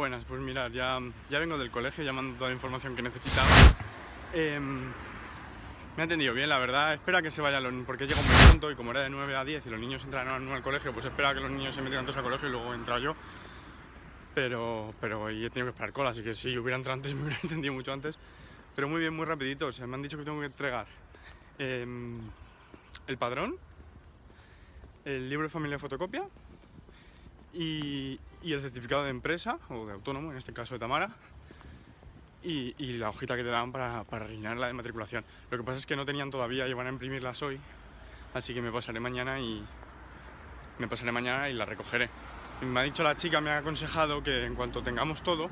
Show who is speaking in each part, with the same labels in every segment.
Speaker 1: Buenas, pues mirad, ya, ya vengo del colegio, ya mando toda la información que necesitaba. Em, me ha entendido bien, la verdad. Espera que se vaya, porque llego muy pronto y como era de 9 a 10 y los niños entran a las 9 al colegio, pues espera que los niños se metan todos al colegio y luego entra yo. Pero, pero he tenido que esperar cola, así que si hubiera entrado antes me hubiera entendido mucho antes. Pero muy bien, muy rapidito. Me han dicho que tengo que entregar em, el padrón, el libro de familia fotocopia y, el certificado de empresa, o de autónomo, en este caso de Tamara, y, la hojita que te dan para, para, rellenar la de matriculación. Lo que pasa es que no tenían todavía y van a imprimirlas hoy, así que me pasaré mañana y me pasaré mañana y la recogeré. Me ha dicho la chica, me ha aconsejado que en cuanto tengamos todo,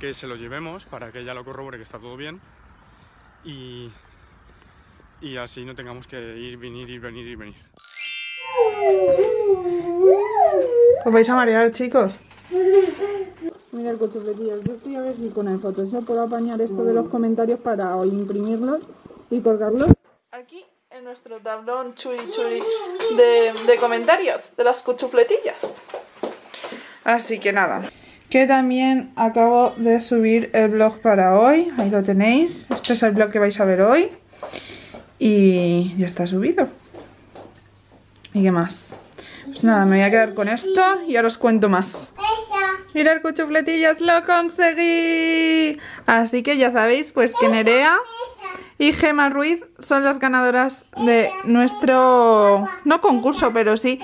Speaker 1: que se lo llevemos para que ella lo corrobore que está todo bien y, y así no tengamos que ir, venir, ir, venir, ir, venir.
Speaker 2: ¿Os vais a marear, chicos? Mira el coche Yo estoy a ver si con el Photoshop puedo apañar esto de los comentarios para imprimirlos y colgarlos. Aquí en nuestro tablón churi churi de, de comentarios de las cuchufletillas. Así que nada. Que también acabo de subir el blog para hoy. Ahí lo tenéis. Este es el blog que vais a ver hoy. Y ya está subido. ¿Y qué más? Pues nada, me voy a quedar con esto y ahora os cuento más. Mirad, cuchufletillas, lo conseguí. Así que ya sabéis, pues que Nerea y Gema Ruiz son las ganadoras de nuestro, no concurso, pero sí,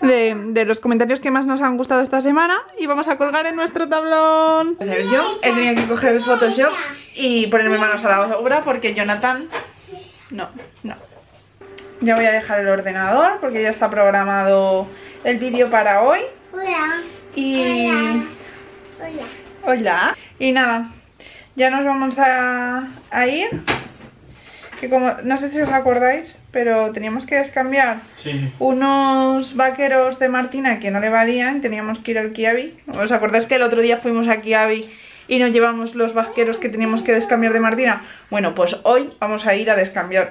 Speaker 2: de, los comentarios que más nos han gustado esta semana y vamos a colgar en nuestro tablón. Yo he tenido que coger el Photoshop y ponerme manos a la obra porque Jonathan... No, no. Ya voy a dejar el ordenador porque ya está programado el vídeo para hoy.
Speaker 3: Hola.
Speaker 2: Y...
Speaker 3: Hola.
Speaker 2: Hola. Y nada, ya nos vamos a, ir. Que como, no sé si os acordáis, pero teníamos que descambiar unos vaqueros de Martina que no le valían. Teníamos que ir al Kiabi. ¿Os acordáis que el otro día fuimos a Kiabi y nos llevamos los vaqueros que teníamos que descambiar de Martina? Bueno, pues hoy vamos a ir a descambiar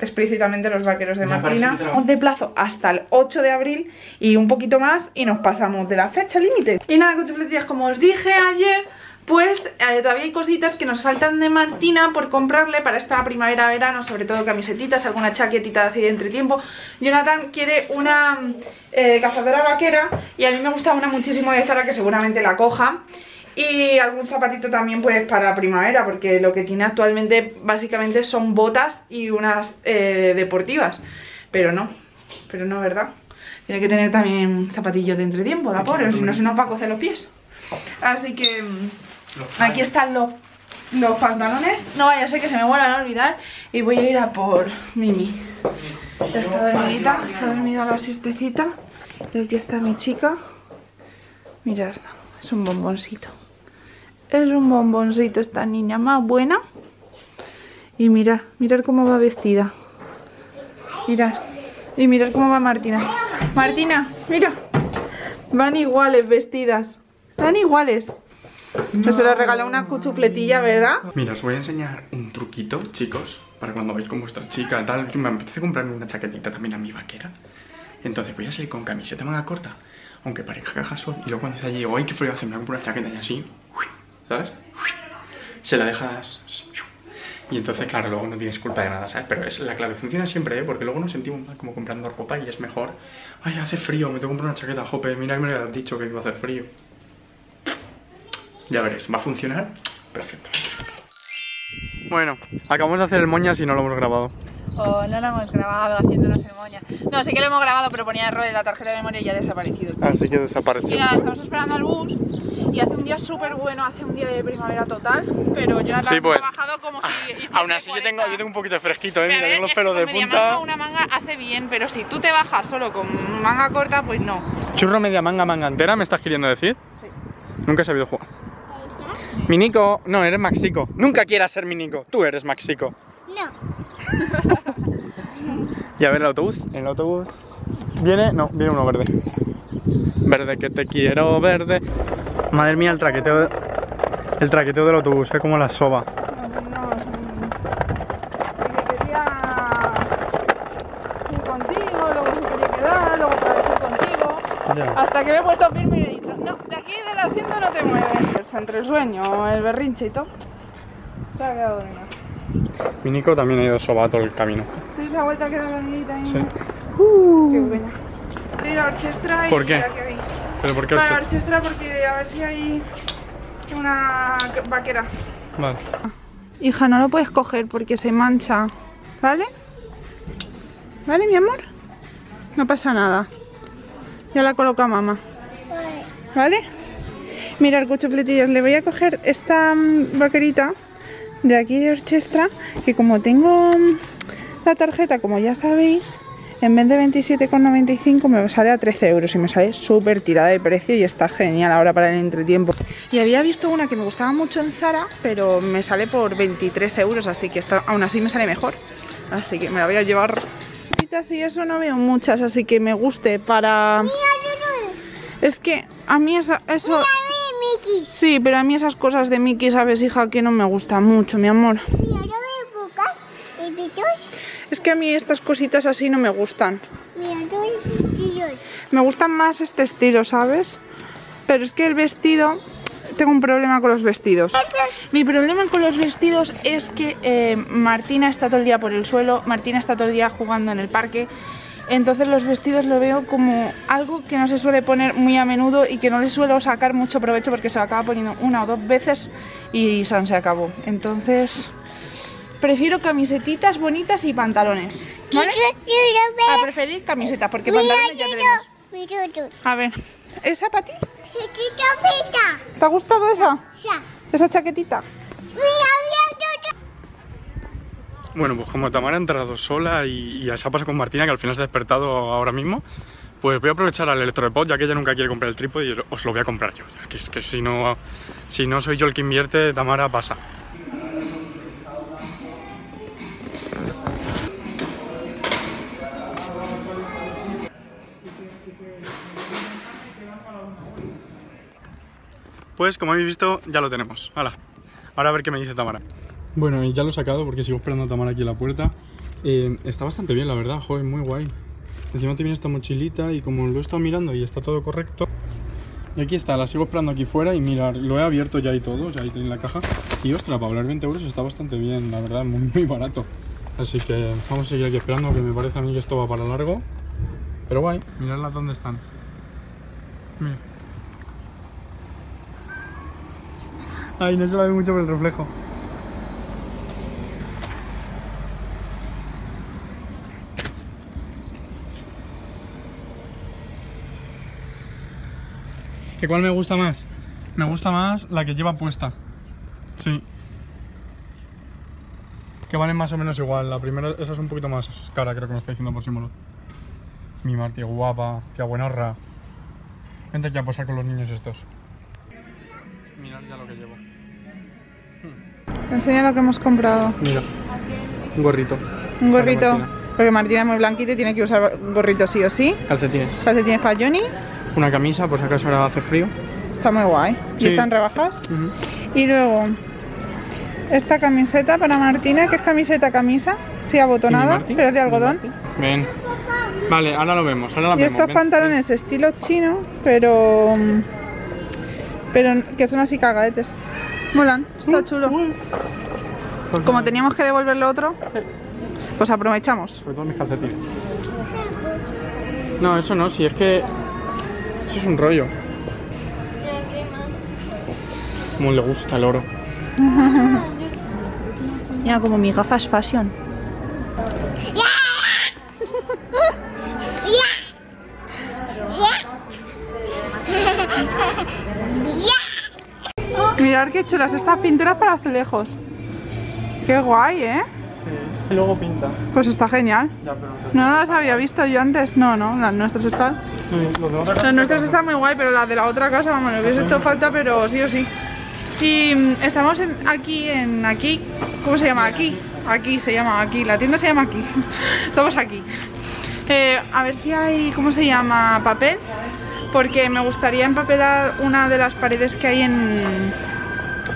Speaker 2: explícitamente los vaqueros de Martina. De plazo hasta el 8 de abril y un poquito más y nos pasamos de la fecha límite. Y nada, cuchufletillas, como os dije ayer, pues eh, todavía hay cositas que nos faltan de Martina por comprarle para esta primavera-verano, sobre todo camisetitas, alguna chaquetita así de entretiempo. Jonathan quiere una eh, cazadora vaquera y a mí me gusta una muchísimo de Zara que seguramente la coja. Y algún zapatito también pues para primavera Porque lo que tiene actualmente básicamente son botas y unas eh, deportivas. Pero no, pero no, ¿verdad? Tiene que tener también zapatillos de entretiempo, la pobre, si no se nos va a cocer los pies. Así que mm, aquí están los, los pantalones. No vaya a ser que se me vuelvan a olvidar Y voy a ir a por Mimi. Está dormidita, está dormida la siestecita. Y aquí está mi chica. Mirad, es un bomboncito es un bomboncito esta niña, más buena. Y mirar, mirar cómo va vestida. Mirar. Y mirar cómo va Martina. Martina, mira. Van iguales vestidas. Van iguales. Se le regaló una cuchufletilla, ¿verdad?
Speaker 1: Mira, os voy a enseñar un truquito, chicos, para cuando vais con vuestra chica tal. Yo me apetece comprarme una chaquetita también a mi vaquera. Entonces voy a salir con camiseta manga corta, aunque parezca casual. Y luego cuando dice allí, ¡ay, qué frío hace! Me voy a una chaqueta y así. ¿Sabes? Se la dejas... Y entonces, claro, luego no tienes culpa de nada, ¿sabes? Pero es la clave. Funciona siempre, ¿eh? Porque luego nos sentimos mal como comprando ropa y es mejor. Ay, hace frío, me tengo que comprar una chaqueta, jope, mira que me has dicho que iba a hacer frío. Ya veréis, ¿va a funcionar? Perfecto. Bueno, acabamos de hacer el moñas y no lo hemos grabado.
Speaker 2: Oh, no lo hemos grabado haciendo la ceremonia. No, sí que lo hemos grabado, pero ponía error en la tarjeta de memoria y ya ha desaparecido.
Speaker 1: Así que desapareció.
Speaker 2: Y nada, estamos esperando al bus y hace un día súper bueno, hace un día de primavera total, pero yo sí, pues, ha bajado como si...
Speaker 1: Ah, aún así yo tengo, yo tengo un poquito de fresquito, ¿eh? Mira, tengo los pelos de punta. Manga,
Speaker 2: una manga hace bien, pero si tú te bajas solo con manga corta, pues no.
Speaker 1: Churro media manga, manga entera, ¿me estás queriendo decir? Sí. Nunca he sabido jugar. Minico, no, eres Maxico. Nunca quieras ser Minico, tú eres Maxico.
Speaker 3: No.
Speaker 1: y a ver el autobús, el autobús... ¿Viene? No, viene uno verde. Verde que te quiero, verde. Madre mía, el traqueteo, el traqueteo del autobús, es como la soba.
Speaker 2: Hasta que me he puesto firme y he dicho, no, de aquí del asiento no te mueves. entre el sueño, el berrinche y todo. Se ha quedado dormida.
Speaker 1: Mi Nico también ha ido soba todo el camino.
Speaker 2: Sí, se ha vuelto a quedar dormidita ahí.
Speaker 1: Sí.
Speaker 2: Qué buena. Ir a Orchestra y
Speaker 1: ¿Por qué? ¿Pero por qué
Speaker 2: Para? Orchestra porque a ver si hay una vaquera.
Speaker 1: Vale.
Speaker 2: Hija, no lo puedes coger porque se mancha. ¿Vale? ¿Vale, mi amor? No pasa nada. Ya la coloca mamá. ¿Vale? Mirad, cuchufletillas, le voy a coger esta mm, vaquerita de aquí de Orchestra, que como tengo mm, la tarjeta, como ya sabéis, en vez de 27,95 me sale a 13 euros y me sale súper tirada de precio y está genial ahora para el entretiempo. Y había visto una que me gustaba mucho en Zara, pero me sale por 23 euros, así que aún así me sale mejor. Así que me la voy a llevar. Y eso no veo muchas, así que me guste para... Es que a mí esa, eso...
Speaker 3: Mickey.
Speaker 2: Sí, pero a mí esas cosas de Mickey, sabes, hija, que no me gustan mucho, mi amor.
Speaker 3: Mira, no me buscas. ¿Y pitos?
Speaker 2: Es que a mí estas cositas así no me gustan.
Speaker 3: Mira, no hay pitillos.
Speaker 2: Me gustan más este estilo, ¿sabes? Pero es que el vestido... Tengo un problema con los vestidos. Mi problema con los vestidos es que eh, Martina está todo el día por el suelo, Martina está todo el día jugando en el parque. Entonces los vestidos lo veo como algo que no se suele poner muy a menudo y que no le suelo sacar mucho provecho porque se lo acaba poniendo una o dos veces y san se acabó. Entonces prefiero camisetitas bonitas y pantalones. ¿Vale? A preferir camisetas porque pantalones ya tenemos. A ver, ¿esa para ti? ¿Te ha gustado esa?
Speaker 3: Ya.
Speaker 2: Esa chaquetita.
Speaker 3: Mira, mira,
Speaker 1: Bueno, pues como Tamara ha entrado sola y, y se ha pasado con Martina, que al final se ha despertado ahora mismo, pues voy a aprovechar al electropod, ya que ella nunca quiere comprar el trípode, y os lo voy a comprar yo. Ya que es que si no, si no soy yo el que invierte, Tamara pasa. Pues como habéis visto, ya lo tenemos. Ahora a ver qué me dice Tamara. Bueno, ya lo he sacado porque sigo esperando a Tamara aquí en la puerta. Eh, está bastante bien, la verdad, joder, muy guay. Encima te viene esta mochilita y como lo he estado mirando y está todo correcto. Y aquí está, la sigo esperando aquí fuera y mirar, lo he abierto ya y todo, ya ahí tenéis la caja. Y ostras, para hablar 20 euros está bastante bien, la verdad, muy, muy barato. Así que vamos a seguir aquí esperando, que me parece a mí que esto va para largo. Pero guay, miradlas dónde están. Mira. Ay, no se la ve mucho por el reflejo. ¿Que cuál me gusta más? Me gusta más la que lleva puesta. Sí. Que valen más o menos igual. La primera, esa es un poquito más cara, creo que me está diciendo por símbolo. Mi Marti, guapa, tía buenorra. Vente aquí a posar con los niños estos. Mirad ya lo que llevo.
Speaker 2: Enseña lo que hemos comprado.
Speaker 1: Mira, un gorrito.
Speaker 2: Un gorrito.
Speaker 1: Martina.
Speaker 2: Porque Martina es muy blanquita y tiene que usar gorrito sí o sí.
Speaker 1: Calcetines.
Speaker 2: Calcetines para Johnny.
Speaker 1: Una camisa, por si acaso ahora hace frío.
Speaker 2: Está muy guay. Y están rebajas. Y luego esta camiseta para Martina, que es camiseta camisa, sí abotonada, pero es de algodón.
Speaker 1: Ven. Vale, ahora lo vemos. Ahora la
Speaker 2: Y
Speaker 1: vemos.
Speaker 2: estos
Speaker 1: ven.
Speaker 2: pantalones estilo chino, pero pero que son así cagadetes. Molan, está chulo.
Speaker 1: Pues
Speaker 2: Como teníamos que devolverle otro, pues aprovechamos.
Speaker 1: Sobre todo mis calcetines. No, eso no, si es que. Eso es un rollo. Como le gusta el oro.
Speaker 2: Ya como mi gafas fashion. Mirad qué chulas estas pinturas para azulejos. Qué guay, ¿eh?
Speaker 1: Sí. Y luego pinta.
Speaker 2: Pues está genial.
Speaker 1: Ya, pero
Speaker 2: No las había visto yo antes. No, no, las nuestras están.
Speaker 1: Sí, los de otra casa
Speaker 2: Las nuestras
Speaker 1: están-
Speaker 2: están muy guay, pero las de la otra casa, vamos, me hubiese hecho falta, pero sí o sí. Y mm, estamos en- aquí, en aquí, ¿cómo se llama? Aquí, aquí se llama, aquí, la tienda se llama aquí. Estamos aquí. Eh, a ver si hay, ¿cómo se llama? Papel, porque me gustaría empapelar una de las paredes que hay en,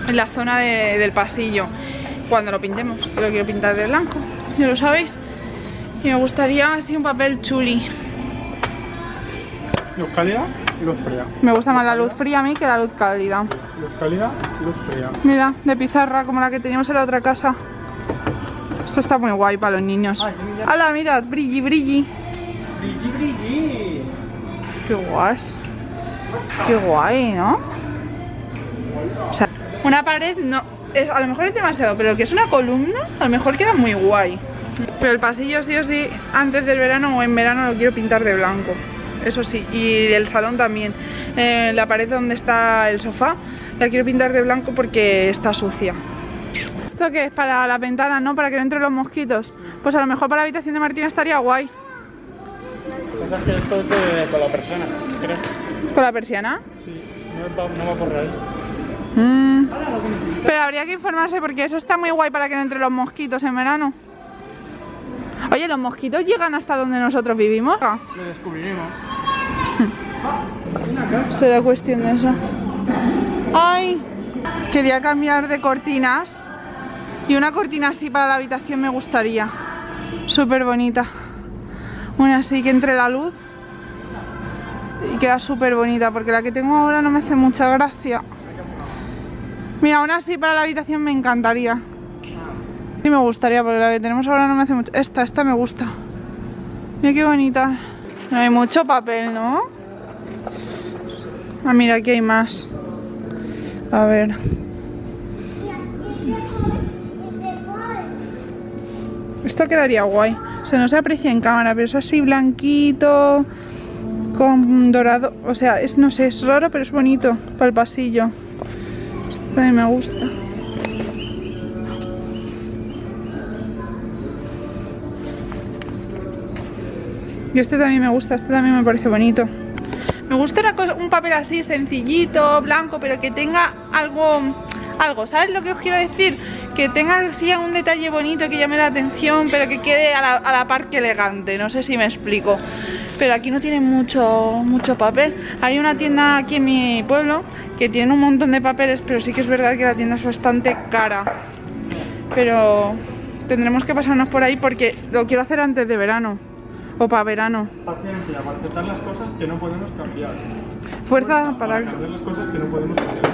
Speaker 2: en la zona de- del pasillo cuando lo pintemos. Yo lo quiero pintar de blanco, ya lo sabéis. Y me gustaría así un papel chuli.
Speaker 1: ¿Y Euskalia? luz fría.
Speaker 2: Me gusta más la luz fría a mí que la luz cálida.
Speaker 1: Luz cálida, luz fría.
Speaker 2: Mira, de pizarra como la que teníamos en la otra casa. Esto está muy guay para los niños.
Speaker 1: Ay, mira.
Speaker 2: ¡Hala, mirad! Brilli, brilli.
Speaker 1: Brilli, brilli.
Speaker 2: Qué guas. Qué guay, ¿no? O sea, una pared no... es- a lo mejor es demasiado, pero que es una columna, a lo mejor queda muy guay. Pero el pasillo sí o sí, antes del verano o en verano lo quiero pintar de blanco. Eso sí, y del salón también. Eh, la pared donde está el sofá la quiero pintar de blanco porque está sucia. ¿Esto qué es? Para las ventanas, ¿no? Para que no entren los mosquitos. Pues a lo mejor para la habitación de Martina estaría guay.
Speaker 1: Pasa que esto es de, con la persona, creo.
Speaker 2: ¿Con la persiana?
Speaker 1: Sí, no va, no va por ahí.
Speaker 2: Mm. Pero habría que informarse porque eso está muy guay para que no entren los mosquitos en verano. Oye, ¿los mosquitos llegan hasta donde nosotros vivimos?
Speaker 1: Lo descubriremos.
Speaker 2: Será cuestión de eso. ¡Ay! Quería cambiar de cortinas. Y una cortina así para la habitación me gustaría. Súper bonita. Una así que entre la luz. Y queda súper bonita porque la que tengo ahora no me hace mucha gracia. Mira, una así para la habitación me encantaría. Sí me gustaría porque la que tenemos ahora no me hace mucho. Esta, esta me gusta. Mira qué bonita. No hay mucho papel, ¿no? Ah, mira, aquí hay más. A ver. Esto quedaría guay. O sea, no se aprecia en cámara, pero es así blanquito, con dorado. O sea, es no sé, es raro, pero es bonito para el pasillo. Esto también me gusta. Y este también me gusta, este también me parece bonito. Me gusta una cosa- un papel así sencillito, blanco, pero que tenga algo, algo, ¿sabes lo que os quiero decir? Que tenga así un detalle bonito que llame la atención, pero que quede a la, a la par que elegante, no sé si me explico. Pero aquí no tienen mucho, mucho papel. Hay una tienda aquí en mi pueblo que tiene un montón de papeles, pero sí que es verdad que la tienda es bastante cara. Pero tendremos que pasarnos por ahí porque lo quiero hacer antes de verano. O para verano.
Speaker 1: Paciencia, para aceptar las cosas que no podemos cambiar.
Speaker 2: Fuerza para...
Speaker 1: cambiar las cosas que no podemos cambiar.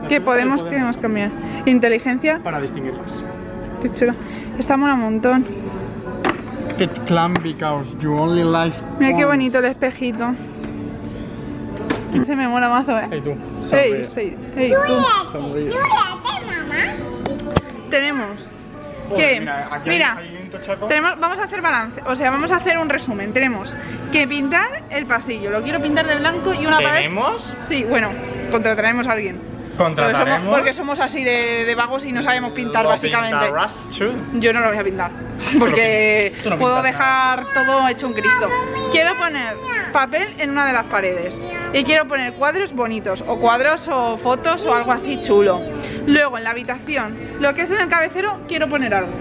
Speaker 1: Las
Speaker 2: Que podemos, queremos cambiar. Inteligencia,
Speaker 1: Para distinguirlas.
Speaker 2: qué chulo. Está mola un montón.
Speaker 1: Get clam because you only life
Speaker 2: Mira qué bonito el espejito. Se me mola mazo, eh.
Speaker 1: Hey tú.
Speaker 2: Ey,
Speaker 1: sonríe.
Speaker 2: sí, ey, tú.
Speaker 1: Sonríe.
Speaker 2: Tenemos
Speaker 1: Joder,
Speaker 2: que,
Speaker 1: mira, aquí
Speaker 2: mira,
Speaker 1: hay, hay un tochaco.
Speaker 2: tenemos, vamos a hacer balance, o sea, vamos a hacer un resumen. Tenemos que pintar el pasillo, lo quiero pintar de blanco y una pared.
Speaker 1: ¿Tenemos?
Speaker 2: Sí, bueno, contrataremos a alguien. Porque somos,
Speaker 1: Contrataremos.
Speaker 2: porque somos así de, de vagos y no sabemos pintar,
Speaker 1: Lo
Speaker 2: básicamente.
Speaker 1: tú.
Speaker 2: Yo no lo voy a pintar porque
Speaker 1: no
Speaker 2: puedo dejar todo hecho un Cristo. Quiero poner papel en una de las paredes y quiero poner cuadros bonitos o cuadros o fotos o algo así chulo. Luego en la habitación, lo que es en el cabecero, quiero poner algo.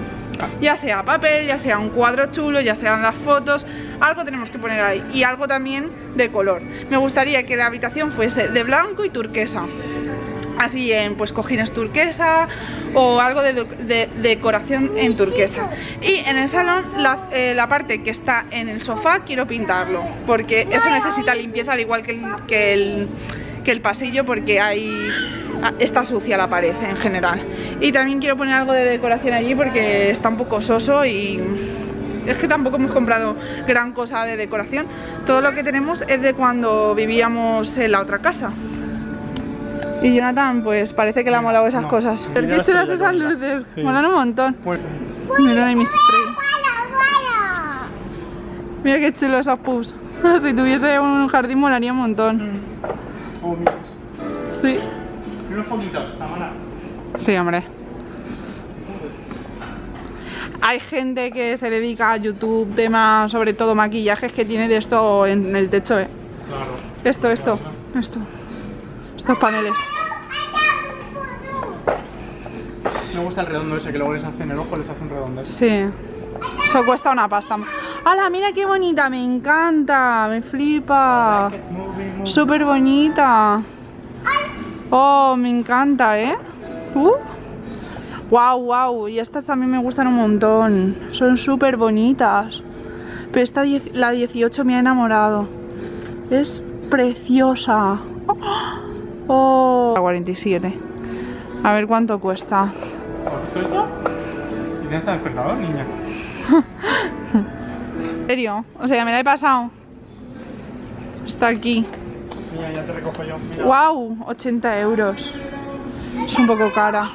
Speaker 2: Ya sea papel, ya sea un cuadro chulo, ya sean las fotos, algo tenemos que poner ahí y algo también de color. Me gustaría que la habitación fuese de blanco y turquesa así en pues cojines turquesa o algo de, decoración en turquesa. Y en el salón la, eh, la parte que está en el sofá quiero pintarlo porque eso necesita limpieza al igual que el, que el, pasillo porque ah, está sucia la pared en general. Y también quiero poner algo de decoración allí porque está un poco soso y es que tampoco hemos comprado gran cosa de decoración. Todo lo que tenemos es de cuando vivíamos en la otra casa y Jonathan, pues parece que le ha molado esas
Speaker 1: No.
Speaker 2: cosas. Pero qué
Speaker 1: las
Speaker 2: chulas esas luces.
Speaker 1: Sí.
Speaker 2: Molan un montón.
Speaker 1: Bueno,
Speaker 2: Mira. Mira qué chulos esos pubs. Si tuviese un jardín molaría un montón.
Speaker 1: oh, mira.
Speaker 2: Sí.
Speaker 1: Unos foquitos, Tamara.
Speaker 2: Sí, hombre. Hay gente que se dedica a YouTube, temas sobre todo maquillajes, que tiene de esto en el techo, eh.
Speaker 1: Claro.
Speaker 2: Esto, esto, esto. Estos paneles.
Speaker 1: Me gusta el redondo ese que luego les hacen el ojo, les hacen redondear.
Speaker 2: Sí. Eso cuesta una pasta. ¡Hala, mira qué bonita! Me encanta, me flipa. Súper bonita. Oh, me encanta, ¿eh? Uh. Wow, wow. Y estas también me gustan un montón. Son súper bonitas. Pero esta la 18 me ha enamorado. Es preciosa. Oh, 47. A ver cuánto cuesta.
Speaker 1: ¿Esto esto? ¿Y está despertador, niña?
Speaker 2: ¿En serio? O sea, me la he pasado. Está aquí.
Speaker 1: Mira, ya te recojo yo. Mira.
Speaker 2: ¡Wow! 80 euros. Es un poco cara.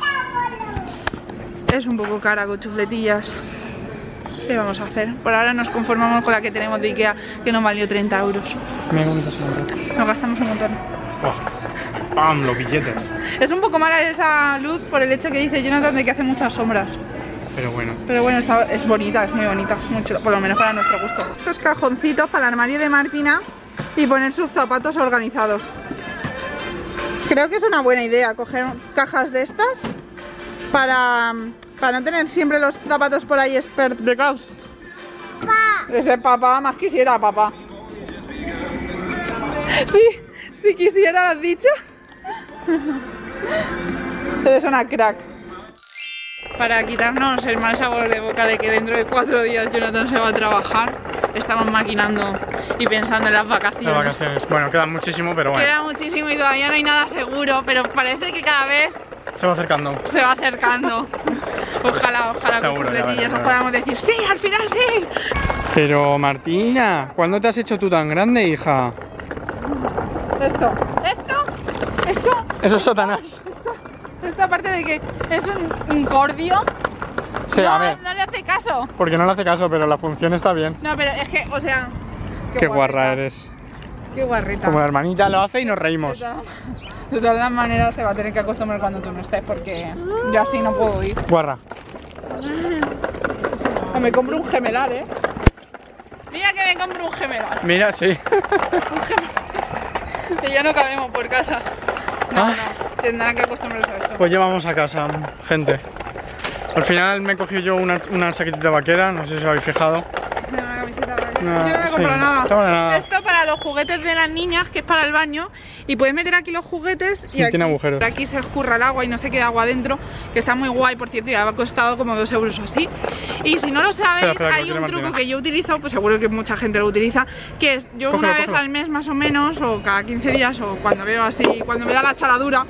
Speaker 2: Es un poco cara con chufletillas. ¿Qué vamos a hacer? Por ahora nos conformamos con la que tenemos de Ikea, que nos valió 30 euros.
Speaker 1: Monta.
Speaker 2: Nos gastamos un montón.
Speaker 1: Oh. ¡Pam! Los billetes.
Speaker 2: Es un poco mala esa luz por el hecho que dice Jonathan de que hace muchas sombras.
Speaker 1: Pero bueno.
Speaker 2: Pero bueno, está, es bonita, es muy bonita, es muy chulo, por lo menos para nuestro gusto. Estos cajoncitos para el armario de Martina y poner sus zapatos organizados. Creo que es una buena idea coger cajas de estas para, para no tener siempre los zapatos por ahí espertos. Ese papá, más quisiera papá. Sí, si quisiera, has dicho. Eres una crack. Para quitarnos el mal sabor de boca de que dentro de cuatro días Jonathan se va a trabajar, estamos maquinando y pensando en las vacaciones.
Speaker 1: Las vacaciones. Bueno, queda muchísimo, pero bueno.
Speaker 2: Queda muchísimo y todavía no hay nada seguro, pero parece que cada vez
Speaker 1: Se va acercando.
Speaker 2: se va acercando. Ojalá, ojalá con
Speaker 1: Seguro, ya
Speaker 2: chupletillas
Speaker 1: verás,
Speaker 2: os podamos decir, sí, al final sí.
Speaker 1: Pero Martina, ¿cuándo te has hecho tú tan grande, hija?
Speaker 2: Esto,
Speaker 1: Eso es Satanás.
Speaker 2: esto aparte de que es un, un cordio,
Speaker 1: Sí,
Speaker 2: no,
Speaker 1: a ver,
Speaker 2: no le hace caso.
Speaker 1: porque no le hace caso, pero la función está bien.
Speaker 2: No, pero es que, o sea...
Speaker 1: Qué guarra eres.
Speaker 2: Qué guarrita.
Speaker 1: Como la hermanita lo hace y nos
Speaker 2: De
Speaker 1: reímos.
Speaker 2: todas, de todas las maneras se va a tener que acostumbrar cuando tú no estés porque yo así no puedo ir.
Speaker 1: Guarra.
Speaker 2: O me compro un gemelar, ¿eh? Mira que me compro un gemelar.
Speaker 1: Mira, sí.
Speaker 2: Que ya no cabemos por casa. No,
Speaker 1: Ah.
Speaker 2: no. Tendrán que acostumbrarse a esto.
Speaker 1: Pues llevamos a casa, gente. Al final me he cogido yo una, una chaquetita vaquera, no sé si os habéis fijado.
Speaker 2: Me da una camiseta para
Speaker 1: No,
Speaker 2: Yo no me
Speaker 1: sí,
Speaker 2: nada.
Speaker 1: nada.
Speaker 2: Esto para los juguetes de las niñas, que es para el baño. Y puedes meter aquí los juguetes y,
Speaker 1: Y
Speaker 2: aquí,
Speaker 1: tiene agujeros.
Speaker 2: aquí se escurra el agua y no se queda agua dentro. Que está muy guay, por cierto, y ha costado como 2 euros o así. Y si no lo sabéis,
Speaker 1: Espera, espera,
Speaker 2: hay un truco
Speaker 1: Martina.
Speaker 2: que yo utilizo, pues seguro que mucha gente lo utiliza, que es yo
Speaker 1: Cógelo,
Speaker 2: una vez
Speaker 1: cógelo.
Speaker 2: al mes más o menos, o cada 15 días, o cuando veo así, cuando me da la chaladura,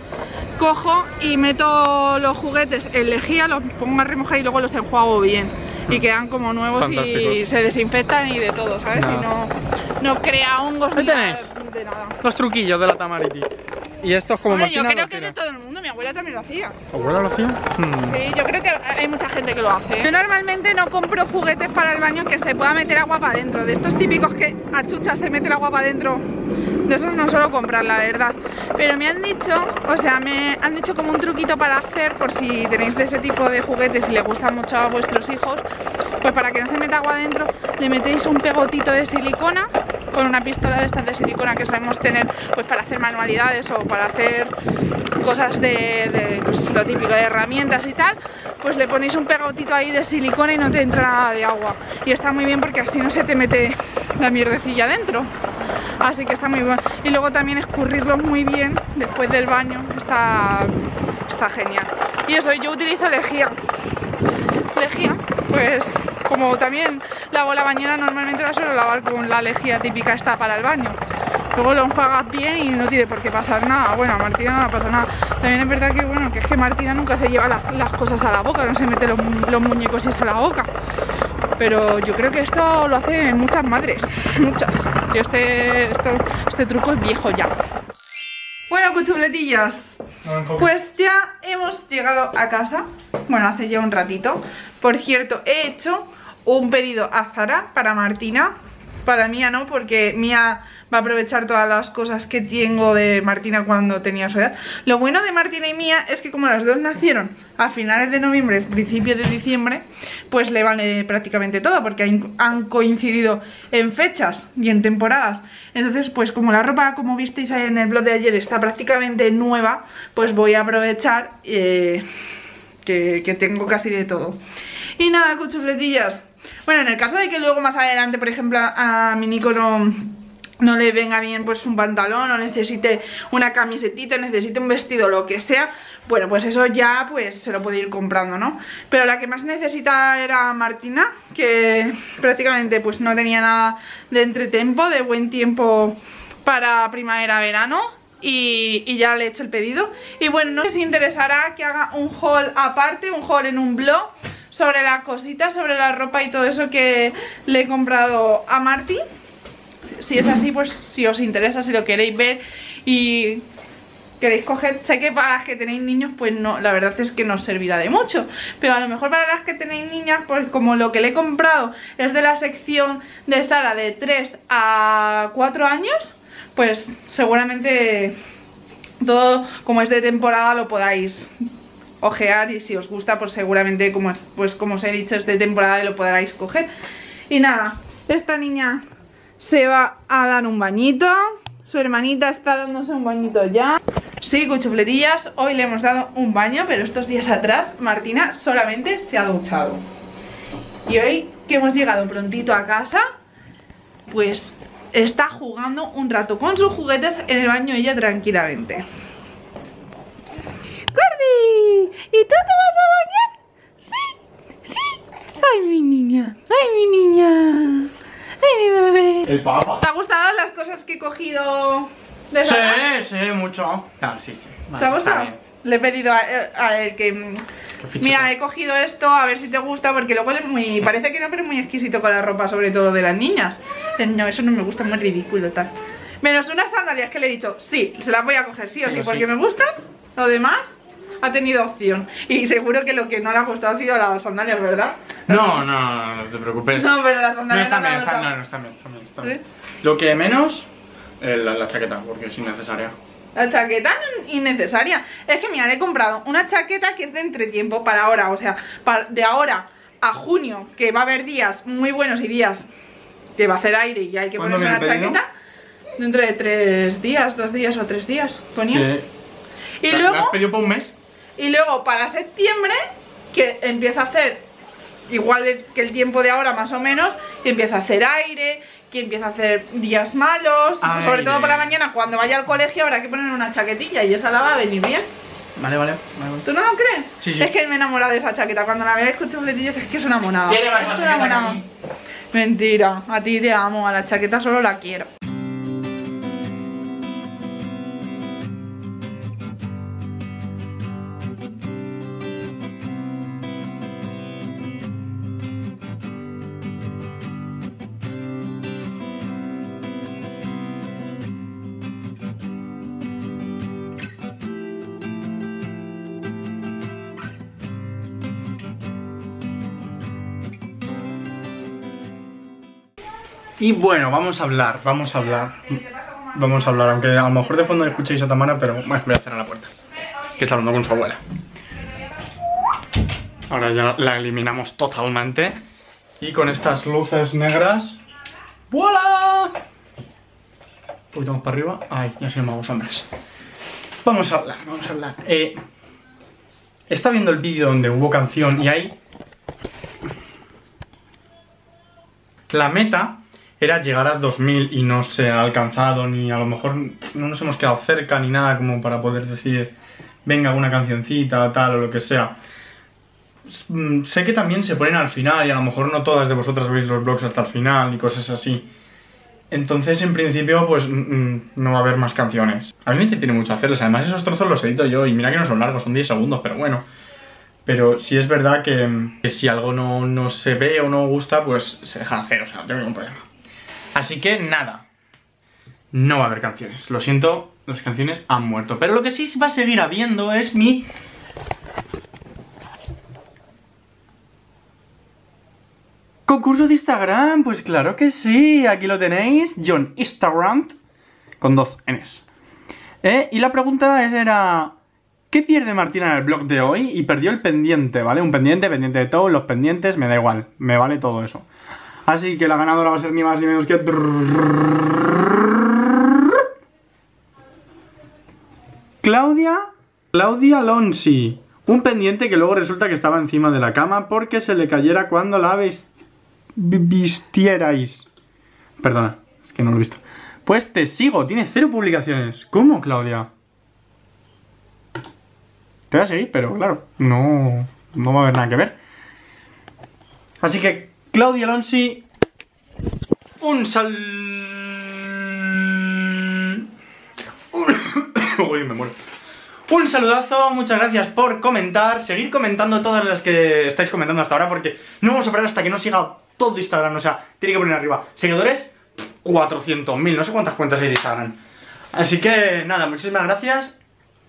Speaker 2: cojo y meto los juguetes en lejía, los pongo a remojar y luego los enjuago bien. Y quedan como nuevos y se desinfectan y de todo, ¿sabes?
Speaker 1: Nada.
Speaker 2: Y no, no crea hongos
Speaker 1: Ahí
Speaker 2: ni de nada.
Speaker 1: Los truquillos de la Tamariti. Y estos como
Speaker 2: Hombre, yo creo que de
Speaker 1: tiene.
Speaker 2: todo el mundo, mi abuela también lo hacía.
Speaker 1: ¿Tu abuela lo hacía? Hmm.
Speaker 2: Sí, yo creo que hay mucha gente que lo hace. Yo normalmente no compro juguetes para el baño que se pueda meter agua para adentro. De estos típicos que a chucha se mete el agua para adentro. De esos no suelo comprar, la verdad. Pero me han dicho, o sea, me han dicho como un truquito para hacer por si tenéis de ese tipo de juguetes y les gustan mucho a vuestros hijos. Pues para que no se meta agua adentro, le metéis un pegotito de silicona con una pistola de estas de silicona que sabemos tener pues para hacer manualidades o para hacer cosas de, de, pues, lo típico de herramientas y tal, pues le ponéis un pegotito ahí de silicona y no te entra nada de agua. Y está muy bien porque así no se te mete la mierdecilla dentro. Así que está muy bueno. Y luego también escurrirlos muy bien después del baño. Está, está genial. Y eso, yo utilizo lejía. Lejía, pues como también lavo la bañera, normalmente la suelo lavar con la lejía típica esta para el baño. Luego lo enjuagas bien y no tiene por qué pasar nada. Bueno, Martina no le pasa nada. También es verdad que bueno, que es que Martina nunca se lleva la- las cosas a la boca, no se mete los, los muñecos a la boca. Pero yo creo que esto lo hacen muchas madres, muchas. Y este, esto- este truco es viejo ya. Bueno, pues ya hemos llegado a casa. Bueno, hace ya un ratito. Por cierto, he hecho un pedido a Zara para Martina. Para Mía no, porque Mía a aprovechar todas las cosas que tengo de Martina cuando tenía su edad. Lo bueno de Martina y Mía es que como las dos nacieron a finales de noviembre, principios de diciembre, pues le vale prácticamente todo, porque han- coincidido en fechas y en temporadas. Entonces, pues como la ropa, como visteis en el blog de ayer, está prácticamente nueva, pues voy a aprovechar eh, que, que tengo casi de todo. Y nada, cuchufletillas. Bueno, en el caso de que luego más adelante, por ejemplo, a mi Nico no, no le venga bien pues un pantalón o necesite una camisetita, necesite un vestido, lo que sea, bueno, pues eso ya pues se lo puede ir comprando, ¿no? Pero la que más necesita era Martina, que prácticamente pues no tenía nada de entretiempo, de buen tiempo para primavera-verano y, ya le he hecho el pedido y bueno, no sé si interesará que haga un haul aparte, un haul en un blog sobre las cositas, sobre la ropa y todo eso que le he comprado a Marty si es así, pues si os interesa, si lo queréis ver y queréis coger, sé que para las que tenéis niños pues no, la verdad es que no os servirá de mucho. Pero a lo mejor para las que tenéis niñas pues como lo que le he comprado es de la sección de Zara de 3 a 4 años pues seguramente todo como es de temporada lo podáis ojear y si os gusta pues seguramente como, pues como os he dicho es de temporada y lo podráis coger. Y nada, esta niña se va a dar un bañito su hermanita está dándose un bañito ya Sí, cuchufletillas, hoy le hemos dado un baño Pero estos días atrás Martina solamente se ha duchado Y hoy que hemos llegado prontito a casa Pues está jugando un rato con sus juguetes en el baño ella tranquilamente. ¡Gordi! ¿Y tú te vas a bañar? ¡Sí! ¡Sí! ¡Ay, mi niña! ¡Ay, mi niña! ¡Ay, mi bebé!
Speaker 1: El papa.
Speaker 2: ¿Te han gustado las cosas que he cogido de
Speaker 1: Sí, sí, mucho. Ah, sí, sí.
Speaker 2: ¿Te ha gustado? Le he pedido a, él que... Mira, he cogido esto, a ver si te gusta, porque luego es muy... Parece que no, pero es muy exquisito con la ropa, sobre todo de las niñas. No, eso no me gusta, es muy ridículo tal. Menos unas sandalias que le he dicho, sí, se las voy a coger sí o sí, porque me gustan. Lo demás ha tenido opción. Y seguro que lo que no le ha gustado ha sido las sandalias, ¿verdad?
Speaker 1: No, no, no, te preocupes.
Speaker 2: No, pero las sandalias
Speaker 1: no, está bien, está, no, no, está bien, está bien, está bien. Lo que menos, eh, la chaqueta, porque es innecesaria.
Speaker 2: La chaqueta innecesaria. Es que mira, le he comprado una chaqueta que es de entretiempo para ahora. O sea, de ahora a junio, que va a haber días muy buenos y días que va a hacer aire y hay que ponerse una chaqueta. Dentro de tres días, dos días o tres días, ponía.
Speaker 1: Y luego. has pedido por un mes?
Speaker 2: Y luego para septiembre, que empieza a hacer igual que el tiempo de ahora más o menos, y empieza a hacer aire, que empieza a hacer días malos, sobre todo por la mañana cuando vaya al colegio habrá que poner una chaquetilla y esa la va a venir bien.
Speaker 1: Vale, vale,
Speaker 2: ¿Tú no lo crees?
Speaker 1: Sí, sí.
Speaker 2: Es que me he enamorado de esa chaqueta. Cuando la veáis con chufletillos es que es una monada.
Speaker 1: ¿Qué le vas a es una monada.
Speaker 2: Mentira, a ti te amo, a la chaqueta solo la quiero.
Speaker 1: Y bueno, vamos a hablar, vamos a hablar. Vamos a hablar, aunque a lo mejor de fondo escuchéis a Tamara, pero bueno, voy a cerrar la puerta. Que está hablando con su abuela. Ahora ya la eliminamos totalmente. Y con estas luces negras... ¡Voilà! Un poquito más para arriba. Ay, ya se llamamos hombres. Vamos a hablar, vamos a hablar. Eh, está viendo el vídeo donde hubo canción y hay... La meta era llegar a 2000 y no se ha alcanzado, ni a lo mejor no nos hemos quedado cerca ni nada como para poder decir, venga, una cancioncita, tal o lo que sea. Mm, sé que también se ponen al final y a lo mejor no todas de vosotras veis los blogs hasta el final y cosas así. Entonces, en principio, pues mm, mm, no va a haber más canciones. A mí me tiene mucho hacerles. Además, esos trozos los edito yo y mira que no son largos, son 10 segundos, pero bueno. Pero sí es verdad que, si algo no, no, se ve o no gusta, pues se deja de hacer, o sea, no tengo ningún problema. Así que nada, no va a haber canciones. Lo siento, las canciones han muerto. Pero lo que sí va a seguir habiendo es mi... Concurso de Instagram, pues claro que sí, aquí lo tenéis, John Instagram, con dos Ns. Eh, y la pregunta era, ¿qué pierde Martina en el blog de hoy? Y perdió el pendiente, ¿vale? Un pendiente, pendiente de todos los pendientes, me da igual, me vale todo eso. Así que la ganadora va a ser ni más ni menos que... Claudia... Claudia Lonsi. Un pendiente que luego resulta que estaba encima de la cama porque se le cayera cuando la vistierais. Perdona, es que no lo he visto. Pues te sigo, tiene cero publicaciones. ¿Cómo, Claudia? Te voy a seguir, pero claro, no, no va a haber nada que ver. Así que Claudia Alonsi, un
Speaker 4: Uy, me muero. Un saludazo, muchas gracias por comentar, seguir comentando todas las que estáis comentando hasta ahora porque no vamos a parar hasta que no siga todo Instagram, o sea, tiene que poner arriba. Seguidores, 400.000, no sé cuántas cuentas hay de Instagram. Así que nada, muchísimas gracias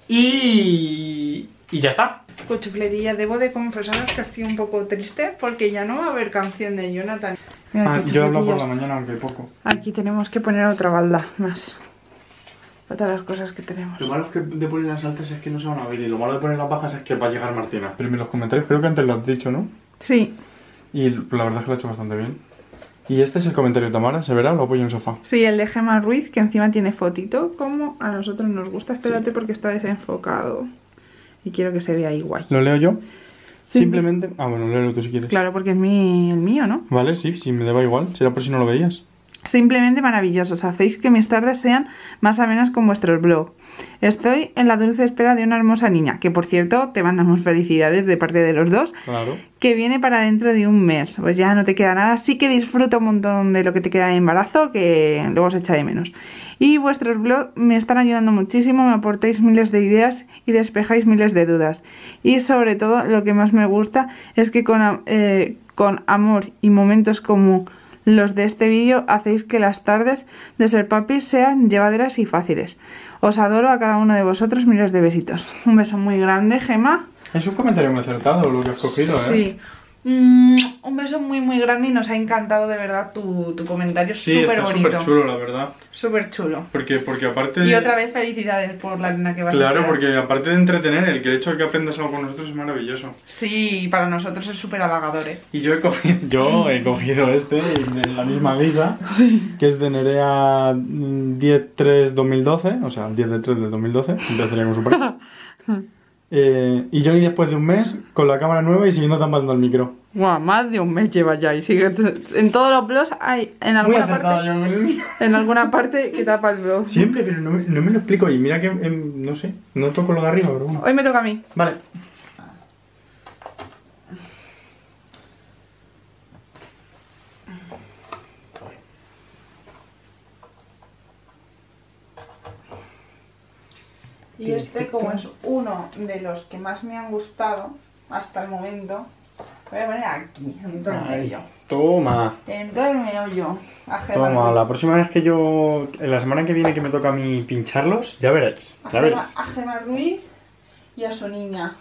Speaker 4: y... y ya está.
Speaker 2: Con chufletilla, debo de confesaros que estoy un poco triste porque ya no va a haber canción de Jonathan. Mira,
Speaker 1: Ah, yo hablo por la mañana, aunque poco.
Speaker 2: Aquí tenemos que poner otra balda más. Todas las cosas que tenemos.
Speaker 1: Lo malo es que de poner las altas es que no se van a ver y lo malo de poner las bajas es que va a llegar Martina. Pero en los comentarios creo que antes lo has dicho, ¿no?
Speaker 2: Sí,
Speaker 1: Y la verdad es que lo ha hecho bastante bien. Y este es el comentario de Tamara, ¿se verá? Lo apoyo en el sofá.
Speaker 2: sí, el de Gemma Ruiz, que encima tiene fotito, como a nosotros nos gusta. Espérate porque está desenfocado. Y quiero que se vea igual.
Speaker 1: ¿Lo leo yo?
Speaker 2: Sí.
Speaker 1: Simplemente... Ah, bueno, léelo tú si quieres.
Speaker 2: Claro, porque es mi, el mío, ¿no?
Speaker 1: Vale, sí, sí, me daba igual. Será por si no lo veías.
Speaker 2: Simplemente maravillosos. Hacéis que mis tardes sean más amenas con vuestros blogs. Estoy en la dulce espera de una hermosa niña, que por cierto te mandamos felicidades de parte de los dos,
Speaker 1: Claro.
Speaker 2: que viene para dentro de un mes. Pues ya no te queda nada, sí que disfruta un montón de lo que te queda de embarazo, que luego se echa de menos. Y vuestros blogs me están ayudando muchísimo, me aportáis miles de ideas y despejáis miles de dudas. Y sobre todo, lo que más me gusta es que con, eh, con amor y momentos como los de este vídeo hacéis que las tardes de ser papis sean llevaderas y fáciles. Os adoro a cada uno de vosotros, miles de besitos. Un beso muy grande, Gema.
Speaker 1: Es un comentario muy acertado lo que has cogido, ¿eh?
Speaker 2: Sí. Mm, un beso muy muy grande y nos ha encantado de verdad tu, tu comentario.
Speaker 1: Sí,
Speaker 2: súper bonito.
Speaker 1: súper chulo, la verdad.
Speaker 2: Súper chulo.
Speaker 1: Porque, porque aparte...
Speaker 2: Y otra vez felicidades por la nena que vas a
Speaker 1: Claro, porque aparte de entretener, el que el hecho de que aprendas algo con nosotros es maravilloso.
Speaker 2: Sí, para nosotros es súper halagador, ¿eh?
Speaker 1: Y yo he cogido, yo he cogido este de la misma guisa, que es de Nerea mm, 10-3-2012, o sea, el 10 de 3 del 2012, empezaría con su pareja. Eh, y yo y después de un mes con la cámara nueva y siguiendo tapando el micro.
Speaker 2: Guau, más de un mes lleva ya y sigue en todos los blogs hay en
Speaker 1: Muy
Speaker 2: alguna
Speaker 1: acertado
Speaker 2: parte
Speaker 1: yo mío.
Speaker 2: en alguna parte que tapa el blog.
Speaker 1: Siempre, pero no me, no me lo explico. Y mira que, em, no sé, no toco lo de arriba, pero bueno.
Speaker 2: Hoy me toca a mí.
Speaker 1: Vale.
Speaker 2: Y este, como es uno de los que más me han gustado hasta el momento, lo voy a poner aquí, en todo el medio.
Speaker 1: Toma.
Speaker 2: En todo el meollo. A Gemma
Speaker 1: Toma, la próxima vez que yo, en la semana que viene que me toca a mí pincharlos, ya veréis,
Speaker 2: A
Speaker 1: ya
Speaker 2: Gemma,
Speaker 1: veréis.
Speaker 2: a Gemma Ruiz y a su niña.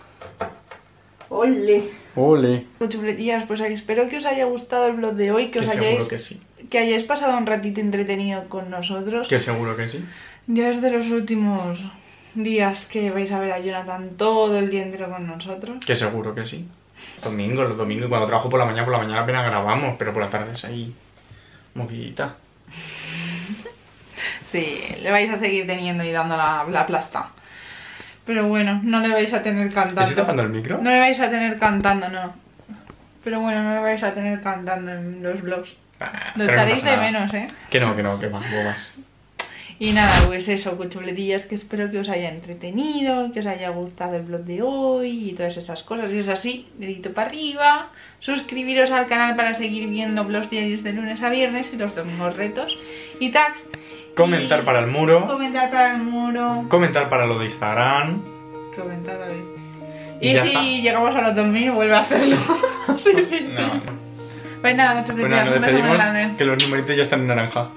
Speaker 2: ¡Ole!
Speaker 1: Ole.
Speaker 2: Pues chufletillas, pues espero que os haya gustado el blog de hoy, que,
Speaker 1: Que
Speaker 2: os
Speaker 1: seguro
Speaker 2: hayáis,
Speaker 1: que sí.
Speaker 2: que hayáis pasado un ratito entretenido con nosotros.
Speaker 1: Que seguro que sí.
Speaker 2: Ya es de los últimos días que vais a ver a Jonathan todo el día entero con nosotros.
Speaker 1: Que seguro que sí. Domingo, los domingos, cuando trabajo por la mañana, por la mañana apenas grabamos, pero por la tarde es ahí movidita.
Speaker 2: Sí, le vais a seguir teniendo y dando la, la plasta. Pero bueno, no le vais a tener
Speaker 1: ¿Estoy
Speaker 2: cantando.
Speaker 1: tapando el micro?
Speaker 2: No le vais a tener cantando, no. Pero bueno, no le vais a tener cantando en los vlogs.
Speaker 1: Ah,
Speaker 2: Lo
Speaker 1: no
Speaker 2: echaréis de menos, ¿eh?
Speaker 1: Que no, que no, que va, bobas.
Speaker 2: Y nada, pues eso, cuchuletillas, que espero que os haya entretenido, que os haya gustado el blog de hoy y todas esas cosas. Y es así, dedito para arriba, suscribiros al canal para seguir viendo blogs diarios de lunes a viernes y los domingos retos y tags.
Speaker 1: Comentar
Speaker 2: Y
Speaker 1: para el muro,
Speaker 2: Comentar para el muro.
Speaker 1: comentar para lo de Instagram.
Speaker 2: Comentar, vale.
Speaker 1: Y
Speaker 2: si
Speaker 1: está.
Speaker 2: llegamos a los 2000, vuelve a hacerlo. sí, sí, sí.
Speaker 1: No.
Speaker 2: Pues nada, muchas
Speaker 1: Bueno,
Speaker 2: gracias.
Speaker 1: nos
Speaker 2: beso muy
Speaker 1: despedimos, que los numeritos ya están en naranja.